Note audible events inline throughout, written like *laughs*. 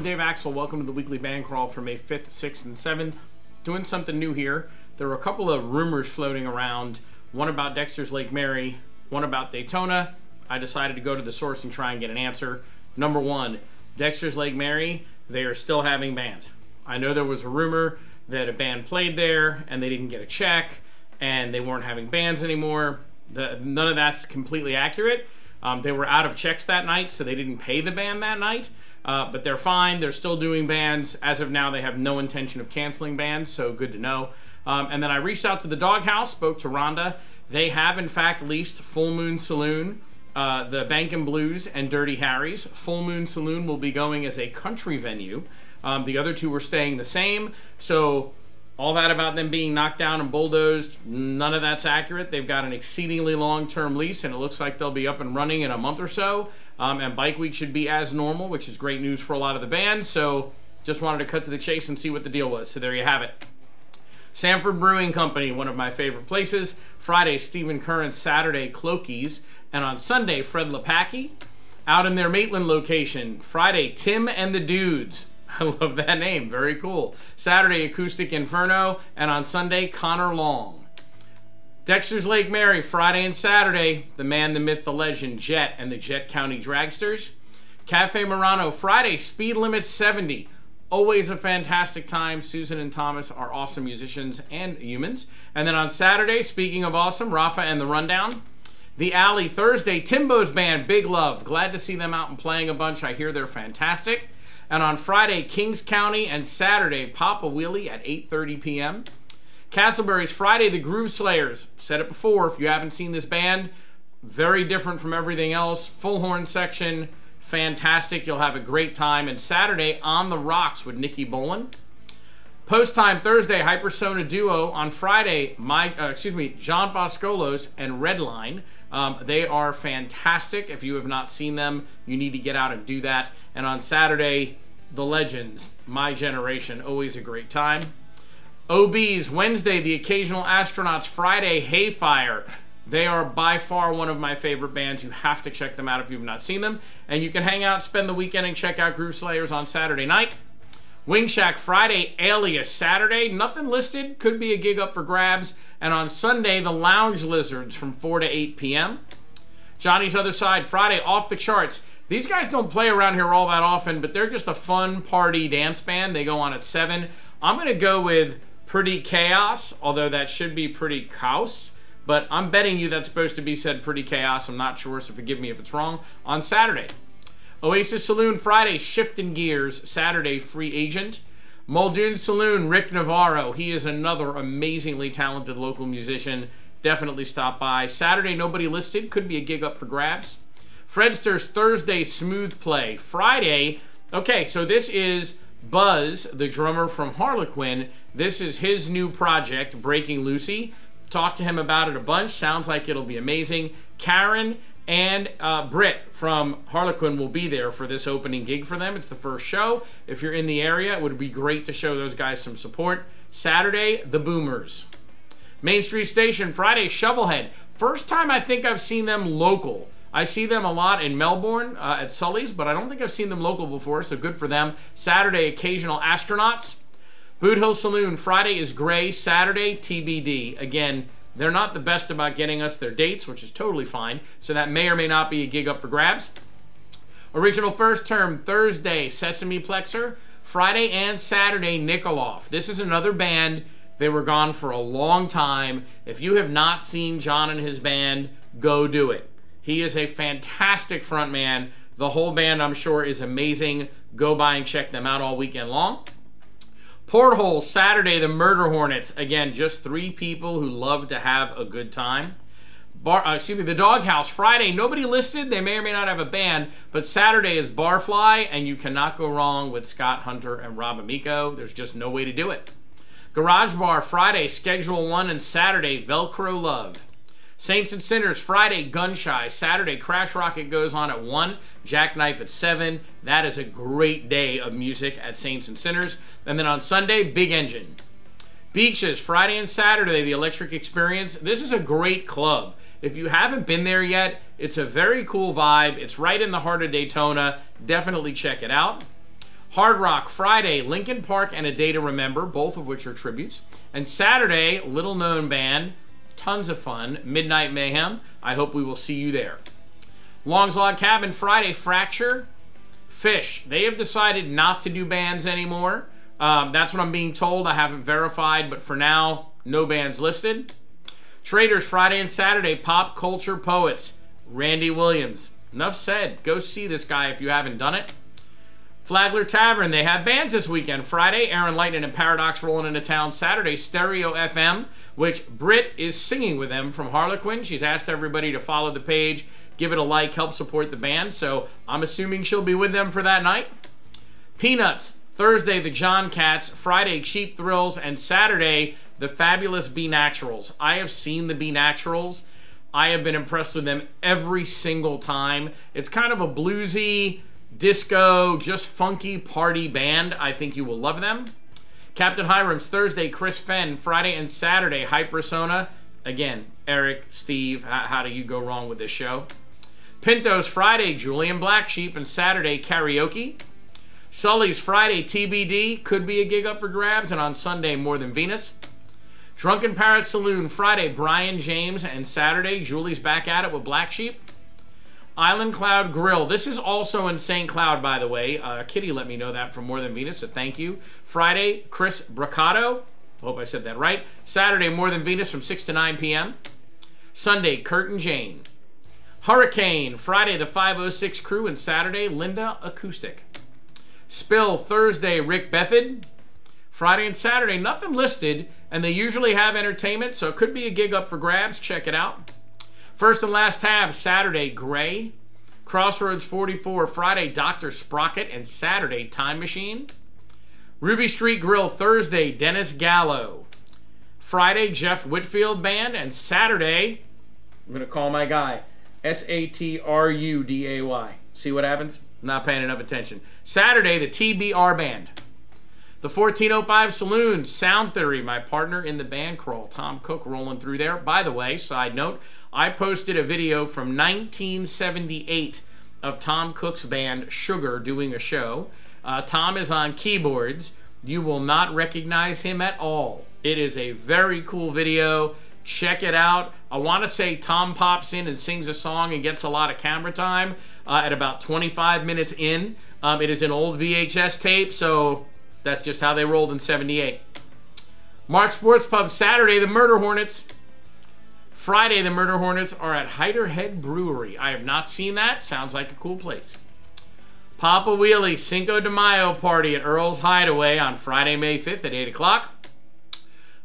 everyone, Dave Axel. Welcome to the weekly band crawl for May 5th, 6th, and 7th. Doing something new here. There were a couple of rumors floating around one about Dexter's Lake Mary, one about Daytona. I decided to go to the source and try and get an answer. Number one, Dexter's Lake Mary, they are still having bands. I know there was a rumor that a band played there and they didn't get a check and they weren't having bands anymore. The, none of that's completely accurate. Um, they were out of checks that night, so they didn't pay the band that night. Uh, but they're fine. They're still doing bands. As of now, they have no intention of canceling bands, so good to know. Um, and then I reached out to the Doghouse, spoke to Rhonda. They have, in fact, leased Full Moon Saloon, uh, the Bank and Blues, and Dirty Harry's. Full Moon Saloon will be going as a country venue. Um, the other two were staying the same. So all that about them being knocked down and bulldozed, none of that's accurate. They've got an exceedingly long term lease, and it looks like they'll be up and running in a month or so. Um, and Bike Week should be as normal, which is great news for a lot of the bands. So just wanted to cut to the chase and see what the deal was. So there you have it. Sanford Brewing Company, one of my favorite places. Friday, Stephen Curran. Saturday, Cloakies. And on Sunday, Fred Lepacki. Out in their Maitland location. Friday, Tim and the Dudes. *laughs* I love that name. Very cool. Saturday, Acoustic Inferno. And on Sunday, Connor Long. Dexter's Lake Mary, Friday and Saturday. The man, the myth, the legend, Jet and the Jet County Dragsters. Cafe Murano, Friday, Speed Limit 70. Always a fantastic time. Susan and Thomas are awesome musicians and humans. And then on Saturday, speaking of awesome, Rafa and the Rundown. The Alley, Thursday, Timbo's Band, Big Love. Glad to see them out and playing a bunch. I hear they're fantastic. And on Friday, Kings County, and Saturday, Papa Wheelie at 8.30 p.m. Castleberry's Friday, the Groove Slayers. Said it before, if you haven't seen this band, very different from everything else. Full horn section, fantastic. You'll have a great time. And Saturday, On the Rocks with Nikki Bolin. Post time Thursday, Hypersona Duo. On Friday, my uh, excuse me, John Foscolos and Redline. Um, they are fantastic. If you have not seen them, you need to get out and do that. And on Saturday, The Legends, My Generation, always a great time. OBs, Wednesday, The Occasional Astronauts, Friday, Hayfire. They are by far one of my favorite bands. You have to check them out if you've not seen them. And you can hang out, spend the weekend, and check out Groove Slayers on Saturday night. Wing Shack Friday, Alias Saturday. Nothing listed. Could be a gig up for grabs. And on Sunday, the Lounge Lizards from 4 to 8 p.m. Johnny's Other Side Friday, off the charts. These guys don't play around here all that often, but they're just a fun party dance band. They go on at 7. I'm going to go with Pretty Chaos, although that should be Pretty Chaos. But I'm betting you that's supposed to be said Pretty Chaos. I'm not sure, so forgive me if it's wrong. On Saturday. Oasis Saloon Friday, Shifting Gears. Saturday, Free Agent. Muldoon Saloon, Rick Navarro. He is another amazingly talented local musician. Definitely stop by. Saturday, nobody listed. Could be a gig up for grabs. Fredster's Thursday, Smooth Play. Friday, okay, so this is Buzz, the drummer from Harlequin. This is his new project, Breaking Lucy. Talked to him about it a bunch. Sounds like it'll be amazing. Karen and uh, Britt from Harlequin will be there for this opening gig for them. It's the first show. If you're in the area, it would be great to show those guys some support. Saturday, the Boomers. Main Street Station, Friday, Shovelhead. First time I think I've seen them local. I see them a lot in Melbourne uh, at Sully's, but I don't think I've seen them local before, so good for them. Saturday, Occasional Astronauts. Boot Hill Saloon, Friday is Gray, Saturday, TBD. Again, they're not the best about getting us their dates, which is totally fine. So that may or may not be a gig up for grabs. Original First Turn, Thursday, Sesame Plexer. Friday and Saturday, Nikoloff. This is another band. They were gone for a long time. If you have not seen John and his band, go do it. He is a fantastic frontman. The whole band, I'm sure, is amazing. Go by and check them out all weekend long. Porthole, Saturday, the Murder Hornets. Again, just three people who love to have a good time. Bar, uh, excuse me, the Doghouse, Friday, nobody listed. They may or may not have a band, but Saturday is Barfly, and you cannot go wrong with Scott Hunter and Rob Amico. There's just no way to do it. Garage Bar, Friday, Schedule 1, and Saturday, Velcro Love. Saints and Sinners, Friday, Gunshy. Saturday, Crash Rocket goes on at 1. Jackknife at 7. That is a great day of music at Saints and Sinners. And then on Sunday, Big Engine. Beaches, Friday and Saturday, the Electric Experience. This is a great club. If you haven't been there yet, it's a very cool vibe. It's right in the heart of Daytona. Definitely check it out. Hard Rock Friday, Linkin Park and A Day to Remember, both of which are tributes. And Saturday, little known band, tons of fun, Midnight Mayhem. I hope we will see you there. Long's Log Cabin Friday, Fracture, Fish. They have decided not to do bands anymore. Um, that's what I'm being told. I haven't verified, but for now, no bands listed. Traders Friday and Saturday, Pop Culture Poets, Randy Williams. Enough said. Go see this guy if you haven't done it. Flagler Tavern, they have bands this weekend. Friday, Aaron Lightning and Paradox rolling into town. Saturday, Stereo FM, which Britt is singing with them from Harlequin. She's asked everybody to follow the page, give it a like, help support the band. So I'm assuming she'll be with them for that night. Peanuts, Thursday, the John Cats. Friday, Cheap Thrills. And Saturday, the fabulous B Naturals. I have seen the B Naturals. I have been impressed with them every single time. It's kind of a bluesy, disco, just funky party band. I think you will love them. Captain Hiram's Thursday, Chris Fenn. Friday and Saturday, Hypersona. Again, Eric, Steve, how, how, do you go wrong with this show? Pinto's Friday, Julie and Black Sheep, and Saturday, Karaoke. Sully's Friday, TBD, could be a gig up for grabs, and on Sunday, More Than Venus. Drunken Parrot Saloon, Friday, Brian James, and Saturday, Julie's back at it with Black Sheep. Island Cloud Grill. This is also in St. Cloud, by the way. Uh, Kitty let me know that from More Than Venus, so thank you. Friday, Chris Braccato. Hope I said that right. Saturday, More Than Venus from 6 to 9 p.m. Sunday, Kurt and Jane. Hurricane, Friday, the 506 crew, and Saturday, Linda Acoustic. Spill, Thursday, Rick Bethard. Friday and Saturday, nothing listed, and they usually have entertainment, so it could be a gig up for grabs. Check it out. First and last tab, Saturday, Gray. Crossroads 44, Friday, Dr. Sprocket, and Saturday, Time Machine. Ruby Street Grill, Thursday, Dennis Gallo. Friday, Jeff Whitfield Band, and Saturday, I'm going to call my guy, S A T R U D A Y. See what happens? Not paying enough attention. Saturday, the TBR Band. The 1405 Saloon, Sound Theory, my partner in the band crawl, Tom Cook, rolling through there. By the way, side note, I posted a video from 1978 of Tom Cook's band Sugar doing a show. Uh, Tom is on keyboards. You will not recognize him at all. It is a very cool video. Check it out. I want to say Tom pops in and sings a song and gets a lot of camera time uh, at about 25 minutes in. Um, it is an old VHS tape, so that's just how they rolled in 78. March Sports Pub Saturday, the Murder Hornets. Friday, the Murder Hornets are at Hider Head Brewery. I have not seen that. Sounds like a cool place. Papa Wheelie Cinco de Mayo party at Earl's Hideaway on Friday, May 5th at 8 o'clock.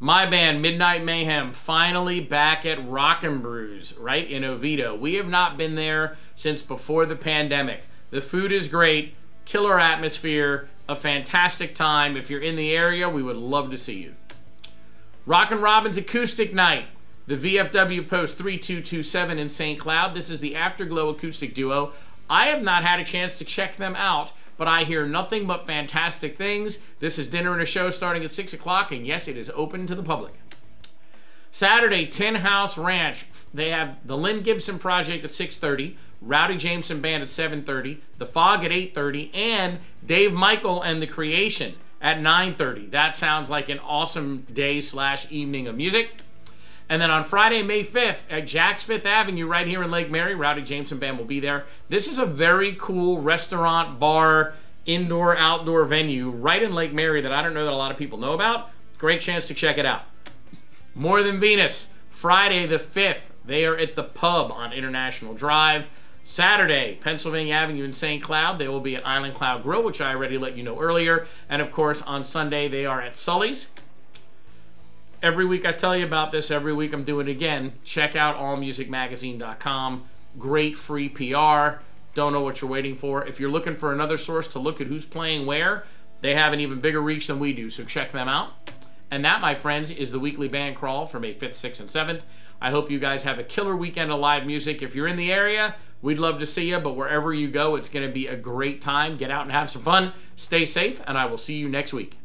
My band, Midnight Mayhem, finally back at Rockin' Brews, right in Oviedo. We have not been there since before the pandemic. The food is great, killer atmosphere, a fantastic time. If you're in the area, we would love to see you. Rockin' Robin's Acoustic Night, the VFW Post 3227 in St. Cloud. This is the Afterglow acoustic duo. I have not had a chance to check them out, but I hear nothing but fantastic things. This is dinner and a show starting at 6 o'clock, and yes, it is open to the public. Saturday, Tin House Ranch. They have the Lynn Gibson Project at 6.30, Rowdy Jameson Band at 7.30, The Fog at 8.30, and Dave Michael and The Creation at 9.30. That sounds like an awesome day slash evening of music. And then on Friday, May 5th, at Jack's Fifth Avenue, right here in Lake Mary, Rowdy Jameson Band will be there. This is a very cool restaurant, bar, indoor, outdoor venue right in Lake Mary that I don't know that a lot of people know about. Great chance to check it out. More Than Venus, Friday the 5th. They are at the pub on International Drive. Saturday, Pennsylvania Avenue in St. Cloud. They will be at Island Cloud Grill, which I already let you know earlier. And of course, on Sunday, they are at Sully's. Every week I tell you about this. Every week I'm doing it again. Check out allmusicmagazine.com. Great free PR. Don't know what you're waiting for. If you're looking for another source to look at who's playing where, they have an even bigger reach than we do, so check them out. And that, my friends, is the weekly band crawl for May 5th, 6th, and 7th. I hope you guys have a killer weekend of live music. If you're in the area, we'd love to see you, but wherever you go, it's going to be a great time. Get out and have some fun. Stay safe, and I will see you next week.